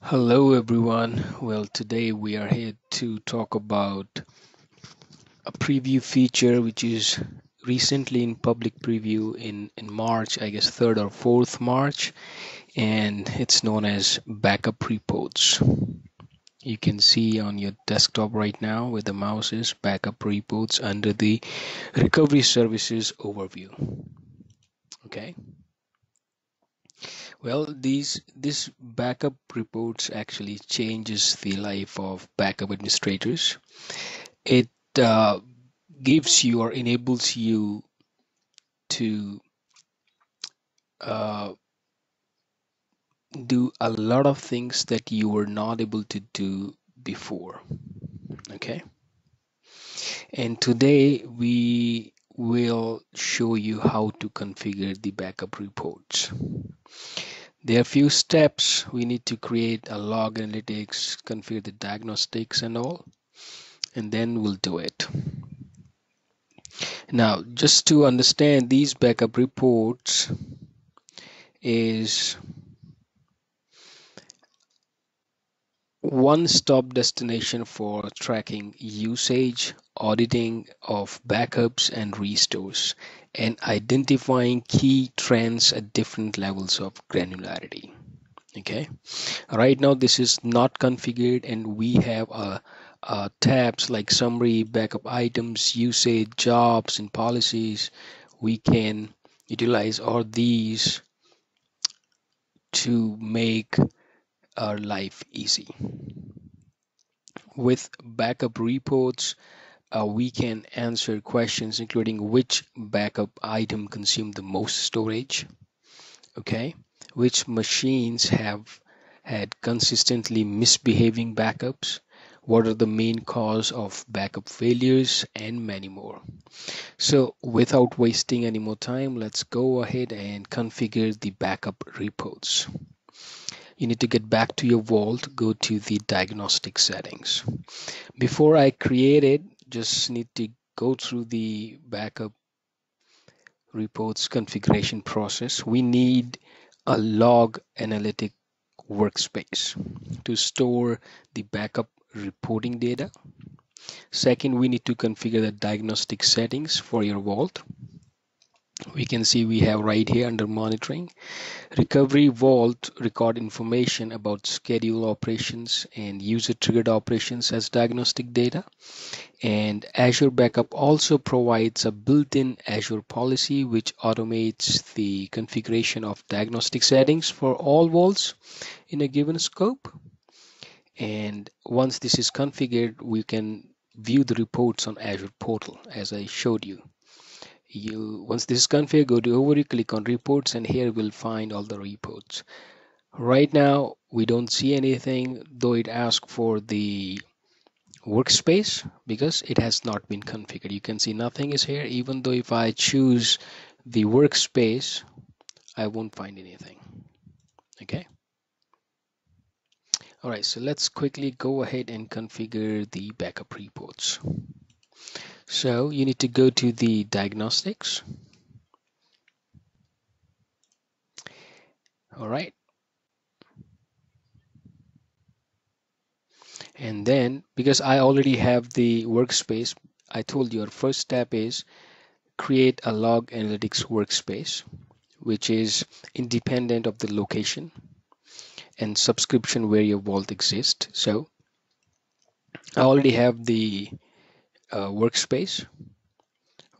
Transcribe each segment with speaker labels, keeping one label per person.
Speaker 1: Hello everyone. Well, today we are here to talk about a preview feature which is recently in public preview in, in March, I guess 3rd or 4th March, and it's known as backup reports. You can see on your desktop right now where the mouse is backup reports under the recovery services overview. Okay. Well, these this backup reports actually changes the life of backup administrators. It uh, gives you or enables you to uh, do a lot of things that you were not able to do before. Okay. And today we will show you how to configure the backup reports. There are a few steps. We need to create a log analytics, configure the diagnostics and all, and then we'll do it. Now, just to understand these backup reports is one-stop destination for tracking usage, auditing of backups and restores, and identifying key trends at different levels of granularity. Okay, right now this is not configured and we have uh, uh, tabs like summary, backup items, usage, jobs, and policies. We can utilize all these to make our life easy. With backup reports, uh, we can answer questions including which backup item consumed the most storage, okay, which machines have had consistently misbehaving backups, what are the main cause of backup failures, and many more. So without wasting any more time, let's go ahead and configure the backup reports. You need to get back to your vault go to the diagnostic settings. Before I create it just need to go through the backup reports configuration process. We need a log analytic workspace to store the backup reporting data. Second we need to configure the diagnostic settings for your vault. We can see we have right here under monitoring recovery vault record information about schedule operations and user triggered operations as diagnostic data and azure backup also provides a built-in azure policy which automates the configuration of diagnostic settings for all vaults in a given scope. And once this is configured we can view the reports on azure portal as i showed you. You once this is configured go to overview click on reports and here we'll find all the reports. Right now we don't see anything though it asks for the workspace because it has not been configured. You can see nothing is here. Even though if I choose the workspace I won't find anything. Okay? All right so let's quickly go ahead and configure the backup reports. So you need to go to the diagnostics. All And then because I already have the workspace, I told you our first step is create a log analytics workspace, which is independent of the location and subscription where your vault exists. So I already have the uh, workspace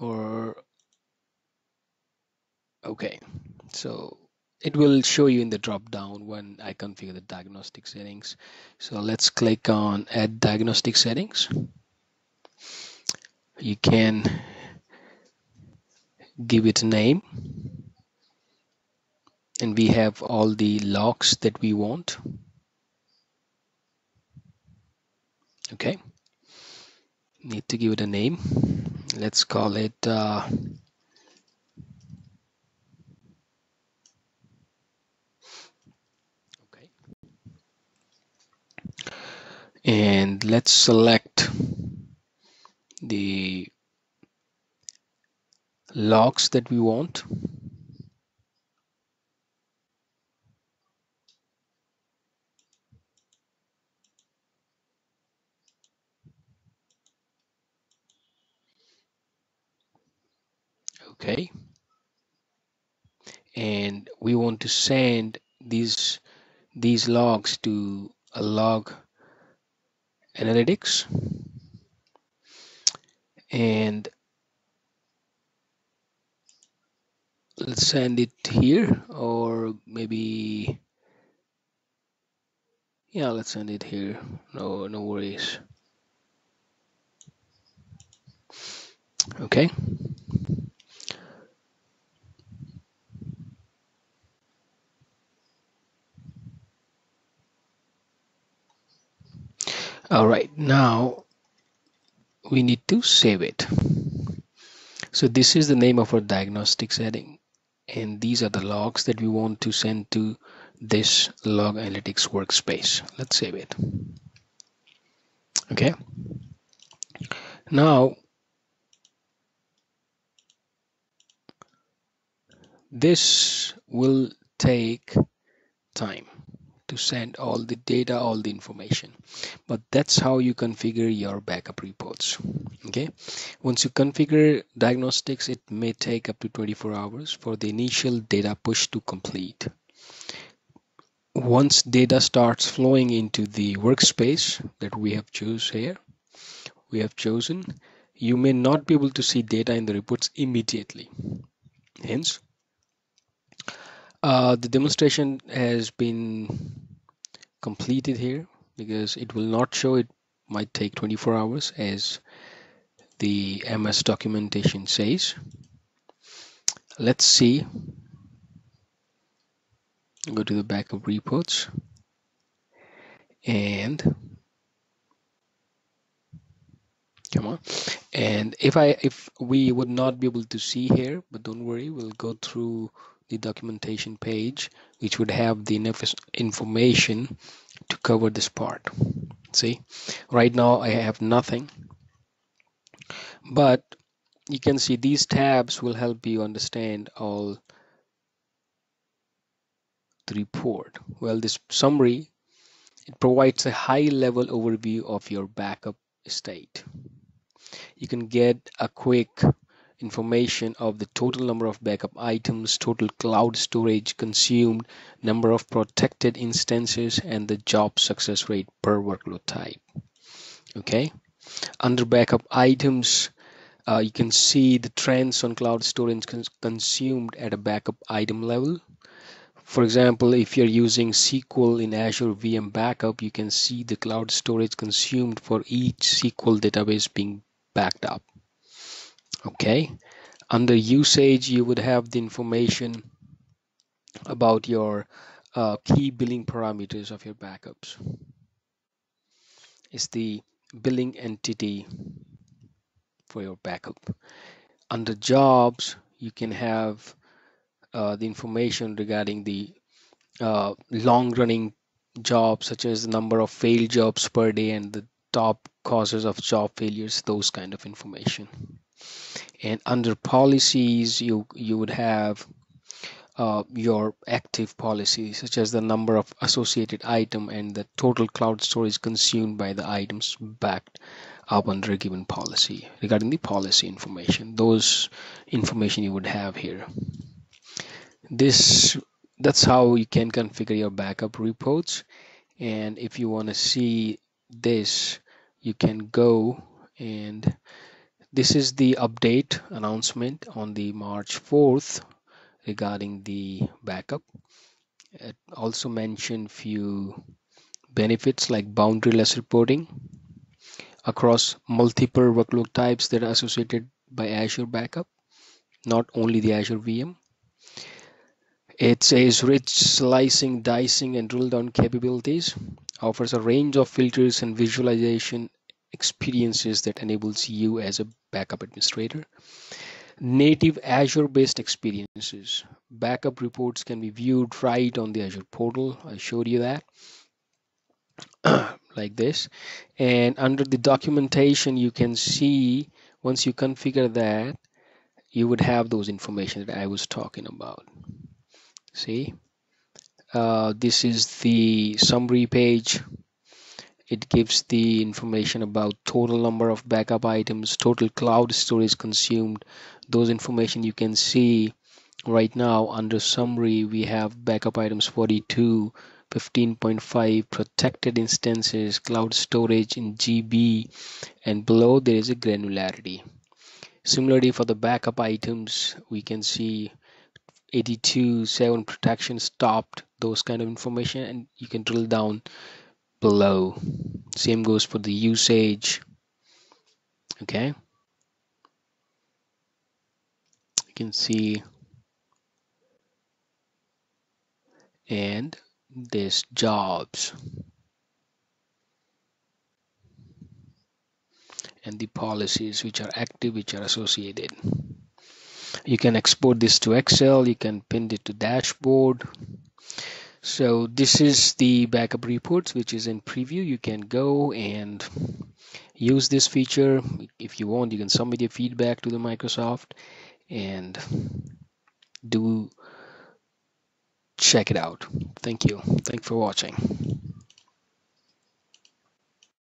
Speaker 1: or okay so it will show you in the drop down when I configure the diagnostic settings. So let's click on add diagnostic settings. You can give it a name. And we have all the logs that we want. Okay. Need to give it a name. Let's call it uh, and let's select the logs that we want. Okay. And we want to send these these logs to a log analytics. And let's send it here or maybe yeah let's send it here. No no worries. Okay all right now we need to save it. So this is the name of our diagnostic setting and these are the logs that we want to send to this log analytics workspace. Let's save it. Okay. Now this will take time to send all the data all the information. But that's how you configure your backup reports okay? Once you configure diagnostics it may take up to 24 hours for the initial data push to complete. Once data starts flowing into the workspace that we have choose here we have chosen you may not be able to see data in the reports immediately. Hence uh, the demonstration has been completed here because it will not show it might take 24 hours as the MS documentation says. Let's see. Go to the backup reports and come on and if I if we would not be able to see here but don't worry we'll go through the documentation page which would have the enough information to cover this part. See? Right now I have nothing. But you can see these tabs will help you understand all the report. Well this summary it provides a high level overview of your backup state. You can get a quick information of the total number of backup items, total cloud storage consumed, number of protected instances, and the job success rate per workload type. Okay, under backup items, uh, you can see the trends on cloud storage cons consumed at a backup item level. For example, if you're using SQL in Azure VM Backup, you can see the cloud storage consumed for each SQL database being backed up okay. Under usage you would have the information about your uh, key billing parameters of your backups. Is the billing entity for your backup. Under jobs you can have uh, the information regarding the uh, long running jobs such as the number of failed jobs per day and the top causes of job failures those kind of information and under policies you you would have uh, your active policies such as the number of associated item and the total cloud storage consumed by the items backed up under a given policy. Regarding the policy information those information you would have here. This that's how you can configure your backup reports. And if you want to see this you can go and this is the update announcement on the March 4th regarding the backup. It also mentioned few benefits like boundaryless reporting across multiple workload types that are associated by Azure Backup, not only the Azure VM. It says rich slicing, dicing, and drill down capabilities, offers a range of filters and visualization experiences that enables you as a backup administrator. Native Azure based experiences. Backup reports can be viewed right on the Azure portal. I showed you that like this. And under the documentation, you can see once you configure that, you would have those information that I was talking about. See, uh, this is the summary page it gives the information about total number of backup items, total cloud storage consumed, those information you can see right now under summary we have backup items 42 15.5 protected instances cloud storage in GB and below there is a granularity. Similarly for the backup items we can see 82 7 protection stopped those kind of information and you can drill down below same goes for the usage. Okay? You can see. And this jobs. And the policies which are active which are associated. You can export this to excel. You can pin it to dashboard so this is the backup reports which is in preview. You can go and use this feature. If you want you can submit your feedback to the Microsoft and do check it out. Thank you. Thank you for watching